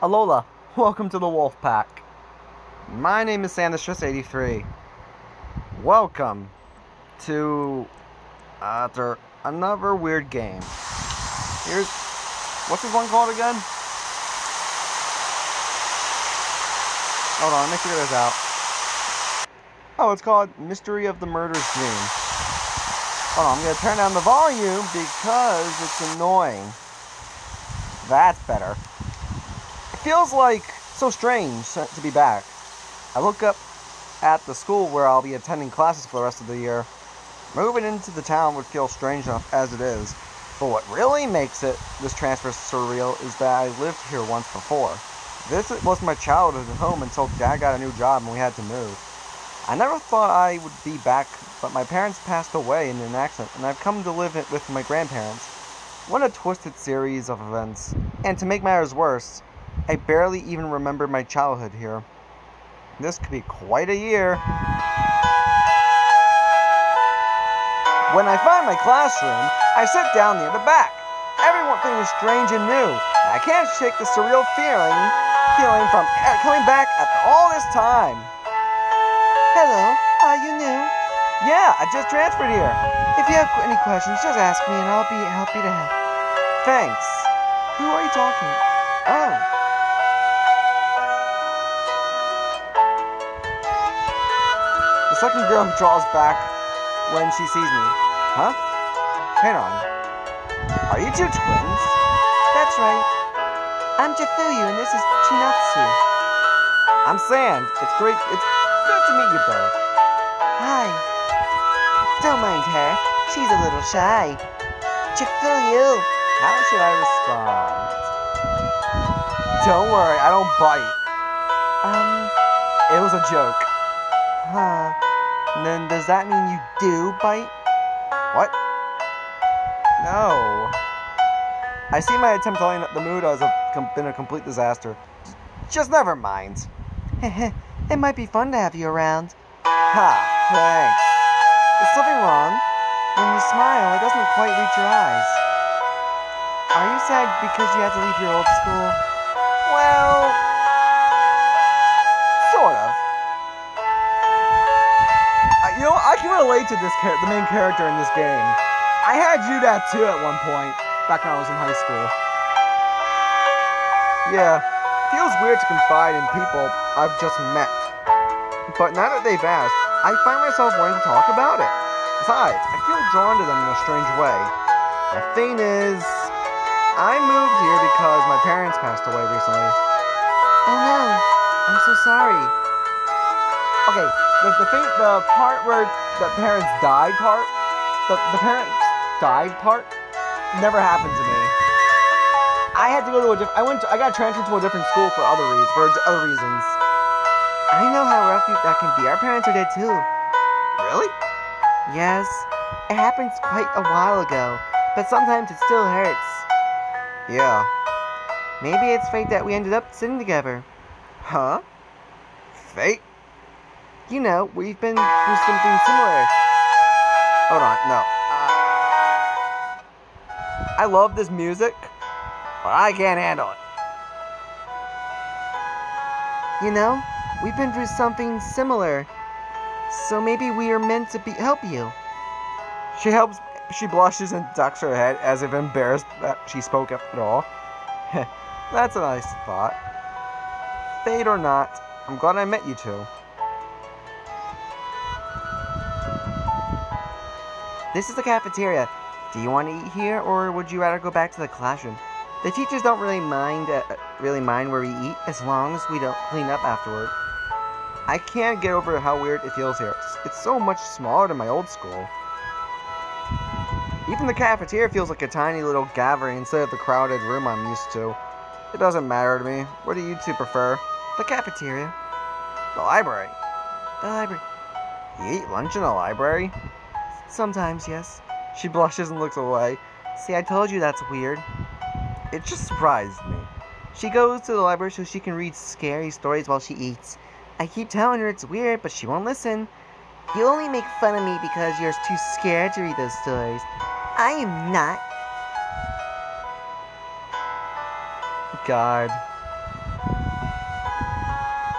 Alola, welcome to the Wolf Pack. My name is SandDistress83. Welcome to uh, another weird game. Here's what's this one called again? Hold on, let me figure this out. Oh, it's called Mystery of the Murder's Dream. Hold on, I'm gonna turn down the volume because it's annoying. That's better. Feels like so strange to be back. I look up at the school where I'll be attending classes for the rest of the year. Moving into the town would feel strange enough as it is, but what really makes it this transfer surreal is that I lived here once before. This was my childhood home until Dad got a new job and we had to move. I never thought I would be back, but my parents passed away in an accident, and I've come to live with my grandparents. What a twisted series of events. And to make matters worse, I barely even remember my childhood here. This could be quite a year. When I find my classroom, I sit down near the back. Everything is strange and new. I can't shake the surreal feeling feeling from uh, coming back after all this time. Hello, are you new? Yeah, I just transferred here. If you have any questions, just ask me and I'll be happy to help. Thanks. Who are you talking? Oh. Second girl draws back when she sees me. Huh? Hang on. Are you two twins? That's right. I'm Chifuyu, and this is Chinatsu. I'm Sand. It's great. It's good to meet you both. Hi. Don't mind her. She's a little shy. Chifuyu. How should I respond? Don't worry, I don't bite. Um, it was a joke. Huh. Then does that mean you do bite? What? No. I see my attempt to lighten up the mood has been a complete disaster. Just never mind. it might be fun to have you around. Ha, thanks. Is something wrong? When you smile, it doesn't quite reach your eyes. Are you sad because you had to leave your old school? Well, relate to this the main character in this game. I had you that too at one point back when I was in high school. Yeah, feels weird to confide in people I've just met. But now that they've asked, I find myself wanting to talk about it. Besides, I feel drawn to them in a strange way. The thing is, I moved here because my parents passed away recently. Oh no, I'm so sorry. Okay, the, the thing, the part where the parents died part, the, the parents died part, never happened to me. I had to go to a different. I went. To, I got transferred to a different school for other reasons. For other reasons. I know how rough that can be. Our parents are dead too. Really? Yes. It happened quite a while ago, but sometimes it still hurts. Yeah. Maybe it's fate that we ended up sitting together. Huh? Fate? You know, we've been through something similar. Hold on, no. Uh, I love this music, but I can't handle it. You know, we've been through something similar. So maybe we are meant to be help you. She helps she blushes and ducks her head as if embarrassed that she spoke up at all. That's a nice thought. Fate or not, I'm glad I met you two. This is the cafeteria. Do you want to eat here, or would you rather go back to the classroom? The teachers don't really mind uh, really mind where we eat, as long as we don't clean up afterward. I can't get over how weird it feels here. It's so much smaller than my old school. Even the cafeteria feels like a tiny little gathering instead of the crowded room I'm used to. It doesn't matter to me. What do you two prefer? The cafeteria. The library. The library. You eat lunch in the library? Sometimes, yes. She blushes and looks away. See, I told you that's weird. It just surprised me. She goes to the library so she can read scary stories while she eats. I keep telling her it's weird, but she won't listen. You only make fun of me because you're too scared to read those stories. I am not. God.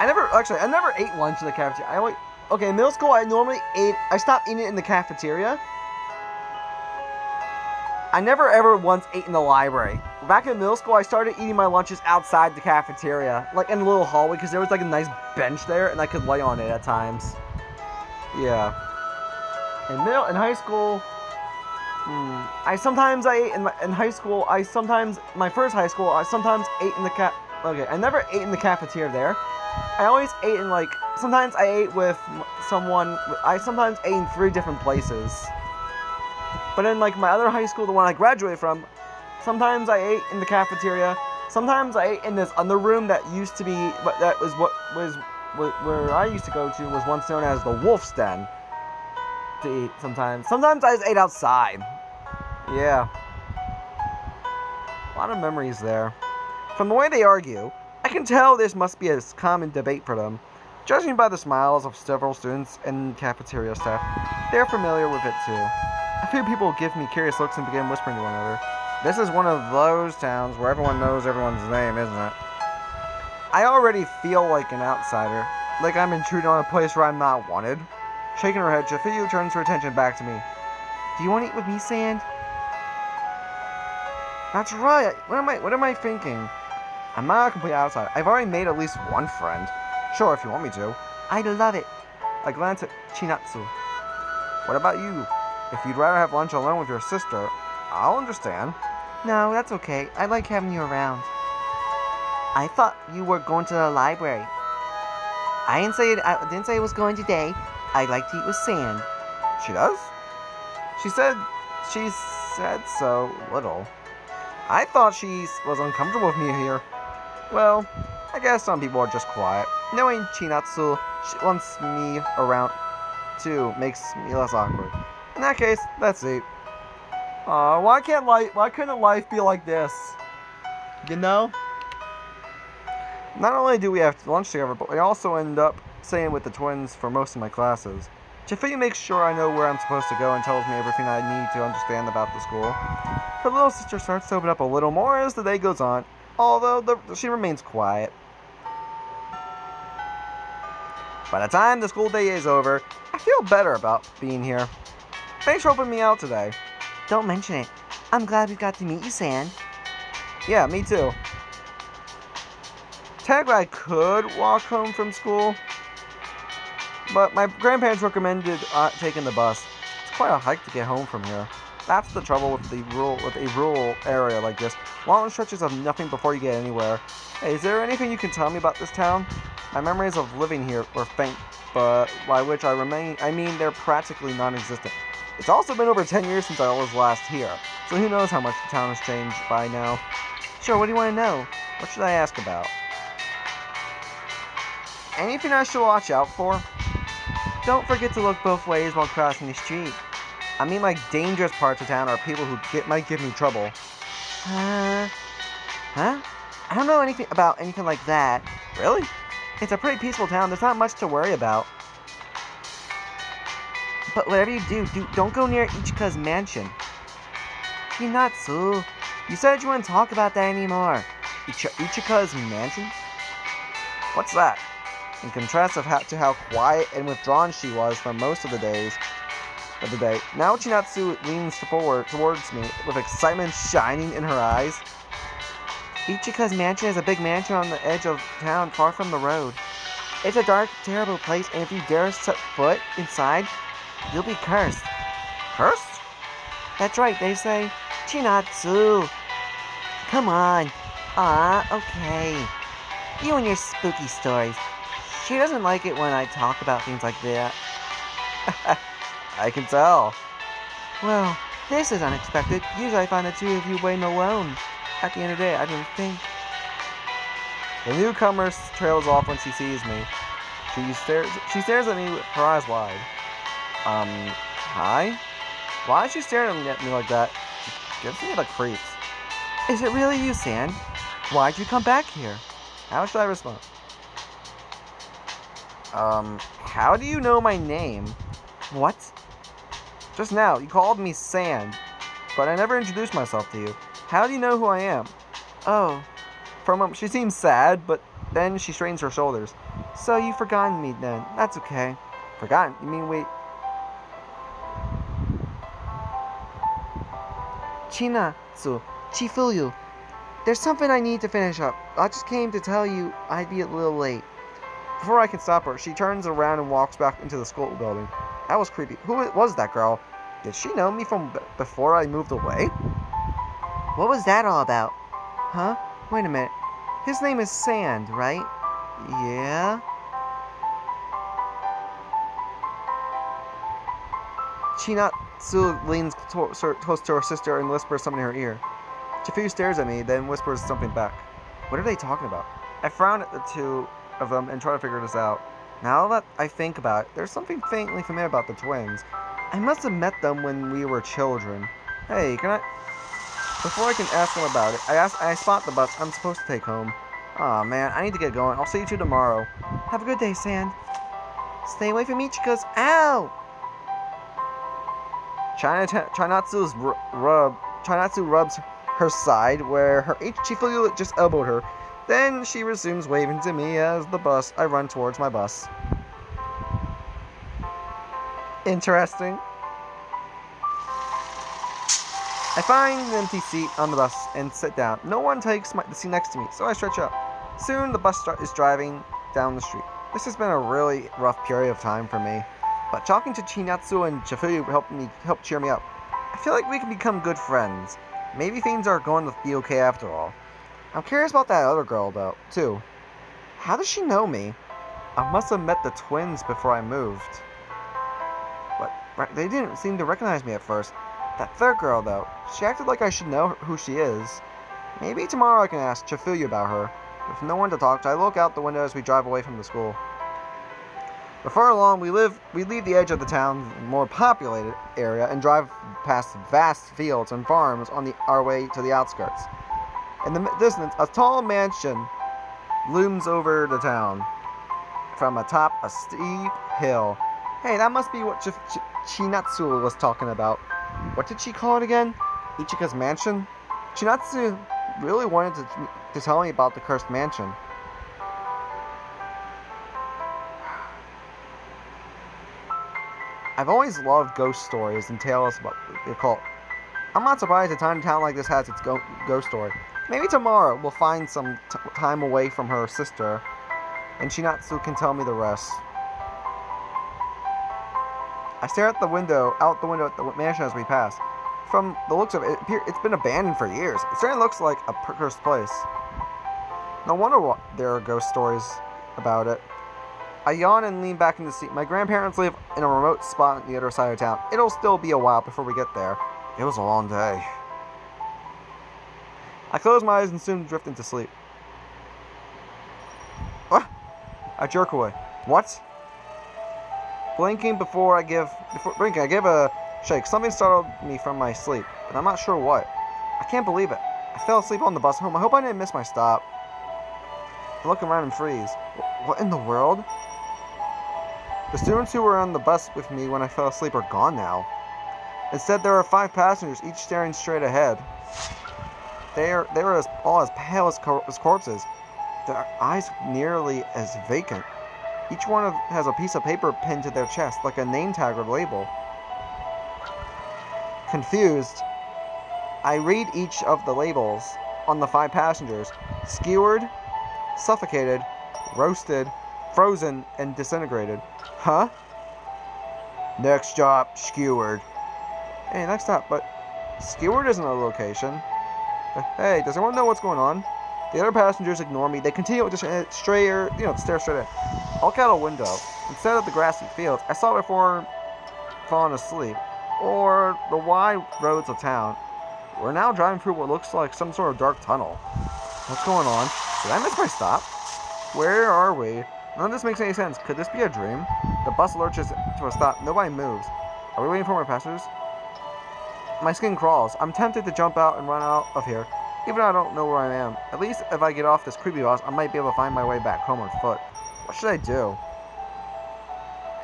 I never actually I never ate lunch in the cafeteria. I only okay in middle school I normally ate I stopped eating it in the cafeteria. I never ever once ate in the library. Back in middle school, I started eating my lunches outside the cafeteria, like in a little hallway, because there was like a nice bench there, and I could lay on it at times. Yeah. In middle, in high school, hmm, I sometimes I ate in, my, in high school. I sometimes my first high school, I sometimes ate in the cat. Okay, I never ate in the cafeteria there. I always ate in like sometimes I ate with someone. I sometimes ate in three different places. But in like my other high school, the one I graduated from, sometimes I ate in the cafeteria. Sometimes I ate in this other room that used to be, that was what was where I used to go to was once known as the Wolf's Den. To eat sometimes. Sometimes I just ate outside. Yeah. A lot of memories there. From the way they argue, I can tell this must be a common debate for them. Judging by the smiles of several students and cafeteria staff, they're familiar with it too. A few people give me curious looks and begin whispering to one another. This is one of those towns where everyone knows everyone's name, isn't it? I already feel like an outsider, like I'm intruding on a place where I'm not wanted. Shaking her head, Chifuyu turns her attention back to me. Do you want to eat with me, Sand? That's right. What am I? What am I thinking? I'm not a complete outsider. I've already made at least one friend. Sure, if you want me to. I'd love it. I glance at Chinatsu. What about you? If you'd rather have lunch alone with your sister, I'll understand. No, that's okay. I like having you around. I thought you were going to the library. I didn't say it, I didn't say I was going today. I like to eat with sand. She does? She said she said so little. I thought she was uncomfortable with me here. Well, I guess some people are just quiet. Knowing Chinatsu wants me around too makes me less awkward. In that case, let's see. Uh, why can't life, why couldn't life be like this? You know? Not only do we have to lunch together, but we also end up staying with the twins for most of my classes. Chifuyu makes sure I know where I'm supposed to go and tells me everything I need to understand about the school. Her little sister starts to open up a little more as the day goes on, although the, she remains quiet. By the time the school day is over, I feel better about being here. Thanks for helping me out today. Don't mention it. I'm glad we got to meet you, Sand. Yeah, me too. Technically, I could walk home from school, but my grandparents recommended uh, taking the bus. It's quite a hike to get home from here. That's the trouble with the rural with a rural area like this. Long stretches of nothing before you get anywhere. Hey, is there anything you can tell me about this town? My memories of living here were faint, but by which I remain I mean they're practically non-existent. It's also been over 10 years since I was last here, so who knows how much the town has changed by now. Sure, what do you want to know? What should I ask about? Anything I should watch out for? Don't forget to look both ways while crossing the street. I mean like dangerous parts of town are people who get, might give me trouble. Uh, huh? I don't know anything about anything like that. Really? It's a pretty peaceful town. There's not much to worry about. But whatever you do, do don't go near Ichika's mansion. Chinatsu, you said you wouldn't talk about that anymore. Ich Ichika's mansion? What's that? In contrast of how, to how quiet and withdrawn she was for most of the days of the day, now Chinatsu leans forward towards me with excitement shining in her eyes. Ichika's mansion is a big mansion on the edge of town, far from the road. It's a dark, terrible place, and if you dare set foot inside, You'll be cursed. Cursed? That's right, they say. Chinatsu. Come on. Ah, okay. You and your spooky stories. She doesn't like it when I talk about things like that. I can tell. Well, this is unexpected. Usually I find the two of you waiting alone. At the end of the day, I didn't think. The newcomer trails off when she sees me. She stares, she stares at me with her eyes wide. Um, hi? Why is she staring at me like that? gives me the creeps. Is it really you, Sand? Why'd you come back here? How should I respond? Um, how do you know my name? What? Just now, you called me Sand, but I never introduced myself to you. How do you know who I am? Oh. From um, she seems sad, but then she straightens her shoulders. So you've forgotten me then. That's okay. Forgotten? You mean wait? Chinatsu, Chifuyu, there's something I need to finish up. I just came to tell you I'd be a little late. Before I can stop her, she turns around and walks back into the school building. That was creepy. Who was that girl? Did she know me from before I moved away? What was that all about? Huh? Wait a minute. His name is Sand, right? Yeah? Chinatsu leans close to her sister and whispers something in her ear. Chifuyu stares at me, then whispers something back. What are they talking about? I frown at the two of them and try to figure this out. Now that I think about it, there's something faintly familiar about the twins. I must have met them when we were children. Hey, can I... Before I can ask them about it, I ask, I spot the bus I'm supposed to take home. Aw, oh, man, I need to get going. I'll see you two tomorrow. Have a good day, Sand. Stay away from Ichika's. Ow! China Chinatsu's rub... Chinatsu rubs her side where her Chifuyu just elbowed her. Then she resumes waving to me as the bus I run towards my bus. Interesting. I find an empty seat on the bus and sit down. No one takes my, the seat next to me, so I stretch up. Soon the bus is driving down the street. This has been a really rough period of time for me, but talking to Chinatsu and Chifuyu helped me helped cheer me up. I feel like we can become good friends. Maybe things are going to be okay after all. I'm curious about that other girl, though, too. How does she know me? I must have met the twins before I moved. But they didn't seem to recognize me at first. That third girl, though, she acted like I should know who she is. Maybe tomorrow I can ask Chifuyu about her. With no one to talk to, I look out the window as we drive away from the school. Before long, we live we leave the edge of the town, more populated area, and drive past vast fields and farms on the, our way to the outskirts. In the distance, a tall mansion looms over the town from atop a steep hill. Hey, that must be what Ch Ch Chinatsu was talking about. What did she call it again? Ichika's mansion? Chinatsu really wanted to, to tell me about the cursed mansion. I've always loved ghost stories and tales about the occult. I'm not surprised a tiny town like this has its go ghost story. Maybe tomorrow we'll find some time away from her sister, and Chinatsu can tell me the rest. I stare at the window, out the window at the mansion as we pass. From the looks of it, it's been abandoned for years. It certainly looks like a cursed place. No wonder there are ghost stories about it. I yawn and lean back in the seat. My grandparents live in a remote spot on the other side of town. It'll still be a while before we get there. It was a long day. I close my eyes and soon drift into sleep. Ah! I jerk away. What? Blinking before I give... Before blinking, I give a shake. Something startled me from my sleep, but I'm not sure what. I can't believe it. I fell asleep on the bus home. I hope I didn't miss my stop. I look around and freeze. What in the world? The students who were on the bus with me when I fell asleep are gone now. Instead, there are five passengers, each staring straight ahead. They are they as, all as pale as, cor as corpses, their eyes nearly as vacant. Each one of, has a piece of paper pinned to their chest, like a name tag or label. Confused, I read each of the labels on the five passengers. Skewered, suffocated, roasted, frozen, and disintegrated. Huh? Next stop, Skewered. Hey, next stop, but Skewered isn't a location. Hey, does anyone know what's going on? The other passengers ignore me. They continue to stray or, you know, stare straight ahead. I look out a window. Instead of the grassy fields, I saw before falling asleep, or the wide roads of town. We're now driving through what looks like some sort of dark tunnel. What's going on? Did I miss my stop? Where are we? None of this makes any sense. Could this be a dream? The bus lurches to a stop. Nobody moves. Are we waiting for more passengers? My skin crawls. I'm tempted to jump out and run out of here, even though I don't know where I am. At least if I get off this creepy bus, I might be able to find my way back home on foot. What should I do?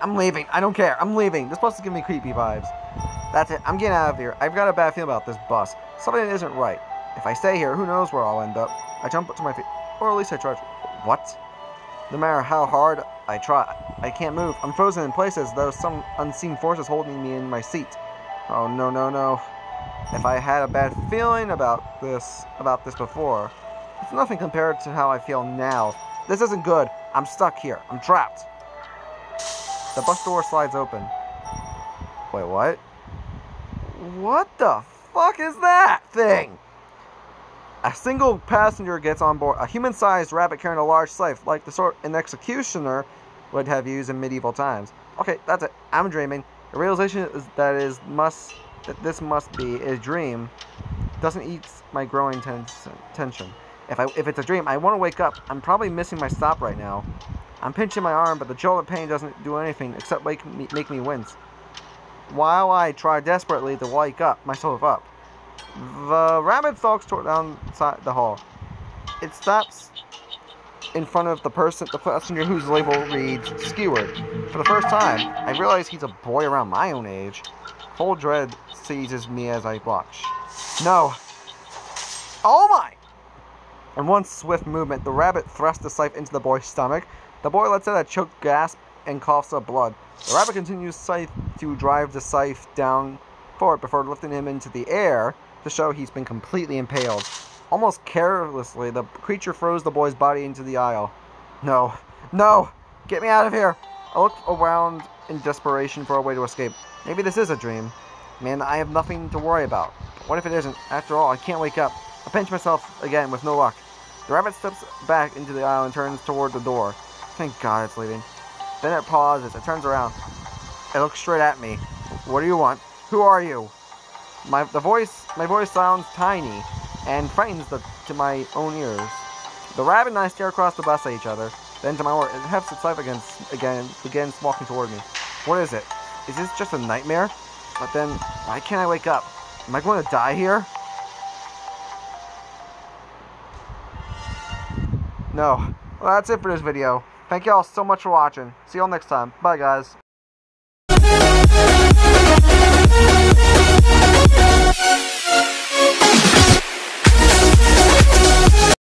I'm leaving. I don't care. I'm leaving. This bus is giving me creepy vibes. That's it. I'm getting out of here. I've got a bad feeling about this bus. Something isn't right. If I stay here, who knows where I'll end up. I jump to my feet. Or at least I try. What? No matter how hard I try, I can't move. I'm frozen in place as though some unseen force is holding me in my seat. Oh no no no. If I had a bad feeling about this about this before, it's nothing compared to how I feel now. This isn't good. I'm stuck here. I'm trapped. The bus door slides open. Wait, what? What the fuck is that thing? A single passenger gets on board. A human-sized rabbit carrying a large scythe, like the sort an executioner would have used in medieval times. Okay, that's it. I'm dreaming. The realization is that is must that this must be a dream doesn't eat my growing tens tension. If I if it's a dream, I want to wake up. I'm probably missing my stop right now. I'm pinching my arm, but the jolt of pain doesn't do anything except make me, make me wince. While I try desperately to wake up myself up, the rabbit stalks toward down the hall. It stops in front of the person, the passenger whose label reads Skewered. For the first time, I realize he's a boy around my own age. Cold dread seizes me as I watch. No. Oh my! In one swift movement, the rabbit thrusts the scythe into the boy's stomach. The boy lets out a choked gasp and coughs up blood. The rabbit continues scythe to drive the scythe down forward before lifting him into the air to show he's been completely impaled. Almost carelessly, the creature throws the boy's body into the aisle. No. No! Get me out of here! I look around in desperation for a way to escape. Maybe this is a dream. Man, I have nothing to worry about. But what if it isn't? After all, I can't wake up. I pinch myself again with no luck. The rabbit steps back into the aisle and turns toward the door. Thank God it's leaving. Then it pauses. It turns around. It looks straight at me. What do you want? Who are you? My the voice my voice sounds tiny and frightens the, to my own ears. The rabbit and I stare across the bus at each other. Then to my work, it hefts its life against again begins walking toward me. What is it? Is this just a nightmare? But then, why can't I wake up? Am I going to die here? No. Well, that's it for this video. Thank you all so much for watching. See you all next time. Bye, guys.